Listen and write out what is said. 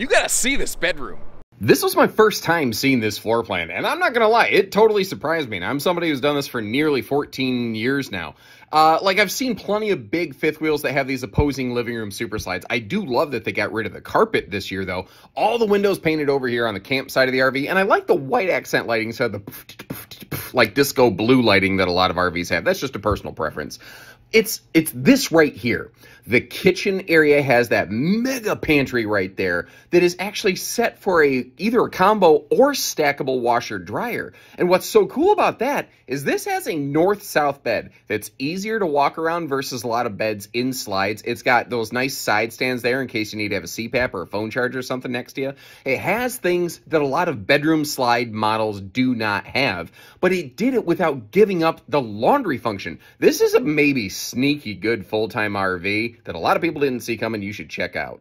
You gotta see this bedroom. This was my first time seeing this floor plan, and I'm not gonna lie, it totally surprised me. And I'm somebody who's done this for nearly 14 years now. Uh, like, I've seen plenty of big fifth wheels that have these opposing living room super slides. I do love that they got rid of the carpet this year, though. All the windows painted over here on the camp side of the RV, and I like the white accent lighting, so the like disco blue lighting that a lot of RVs have. That's just a personal preference. It's it's this right here. The kitchen area has that mega pantry right there that is actually set for a either a combo or stackable washer dryer. And what's so cool about that is this has a north-south bed that's easier to walk around versus a lot of beds in slides. It's got those nice side stands there in case you need to have a CPAP or a phone charger or something next to you. It has things that a lot of bedroom slide models do not have, but it did it without giving up the laundry function. This is a maybe sneaky good full-time RV that a lot of people didn't see coming you should check out.